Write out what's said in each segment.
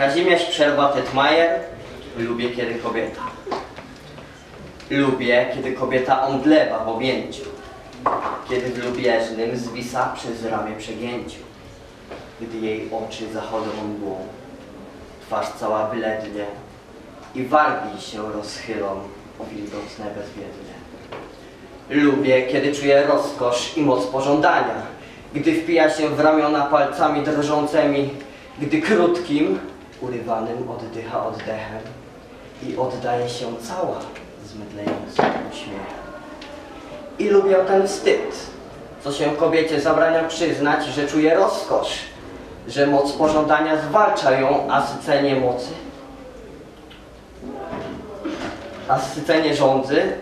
Kazimierz Przerwa Tetmajer. Lubię, kiedy kobieta. Lubię, kiedy kobieta omdlewa w objęciu. Kiedy w lubieżnym zwisa przez ramię przegięciu. Gdy jej oczy zachodzą mgłą, twarz cała blednie i wargi się rozchylą wilgotne bezwiednie. Lubię, kiedy czuję rozkosz i moc pożądania, gdy wpija się w ramiona palcami drżącymi, gdy krótkim, urywanym oddycha oddechem i oddaje się cała zmydlejącym uśmiechem. I lubię ten wstyd, co się kobiecie zabrania przyznać, że czuje rozkosz, że moc pożądania zwalcza ją, a sycenie mocy, a sycenie rządzy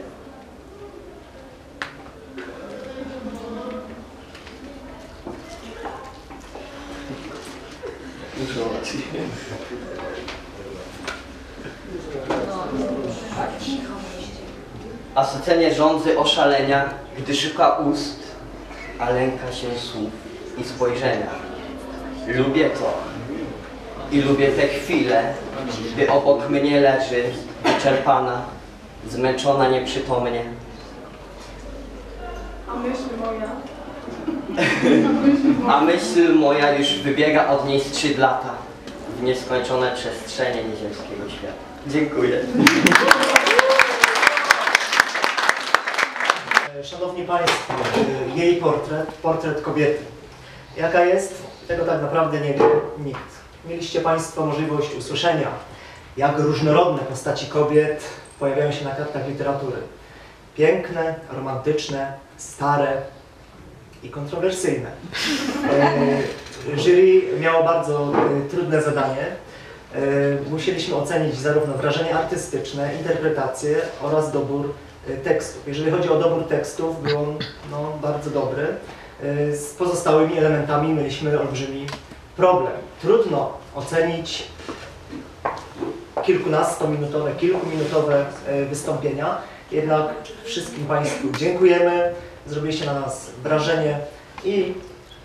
A sycenie rządzy oszalenia, gdy szuka ust, a lęka się słów i spojrzenia. Lubię to i lubię te chwile, gdy obok mnie leży, wyczerpana, zmęczona nieprzytomnie. A myśl moja. A myśl moja już wybiega od niej skrzydlata w nieskończone przestrzenie nieziemskiego świata. Dziękuję. Szanowni Państwo, jej portret, portret kobiety. Jaka jest? Tego tak naprawdę nie wie nikt. Mieliście Państwo możliwość usłyszenia, jak różnorodne postaci kobiet pojawiają się na kartach literatury. Piękne, romantyczne, stare i kontrowersyjne. E, Jury miało bardzo e, trudne zadanie. E, Musieliśmy ocenić zarówno wrażenie artystyczne, interpretację oraz dobór tekstów. Jeżeli chodzi o dobór tekstów, był on no, bardzo dobry. Z pozostałymi elementami mieliśmy olbrzymi problem. Trudno ocenić kilkunastominutowe, kilkuminutowe wystąpienia, jednak wszystkim Państwu dziękujemy, zrobiliście na nas wrażenie i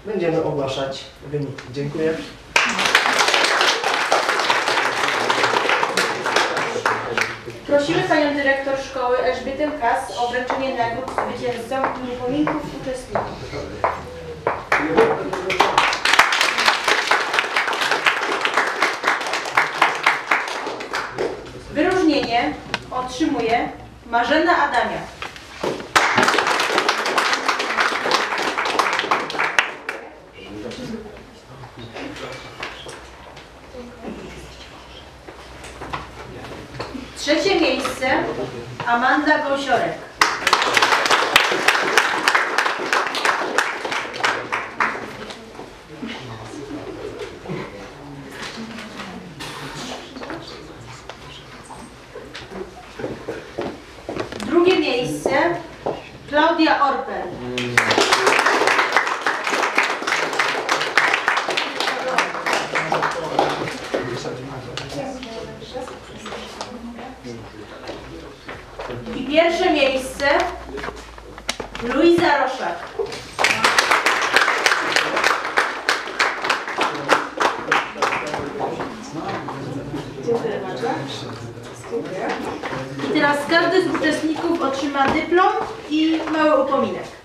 będziemy ogłaszać wyniki. Dziękuję. Prosimy Panią Dyrektor Szkoły Elżbietę Kas o wręczenie nagród zwycięzcom i upominków uczestników. Wyróżnienie otrzymuje Marzena Adamia. Trzecie miejsce Amanda Gąsiorek. Drugie miejsce Klaudia Orpel. I pierwsze miejsce Luiza Roszak. Dziękuję bardzo. I teraz każdy z uczestników otrzyma dyplom i mały upominek.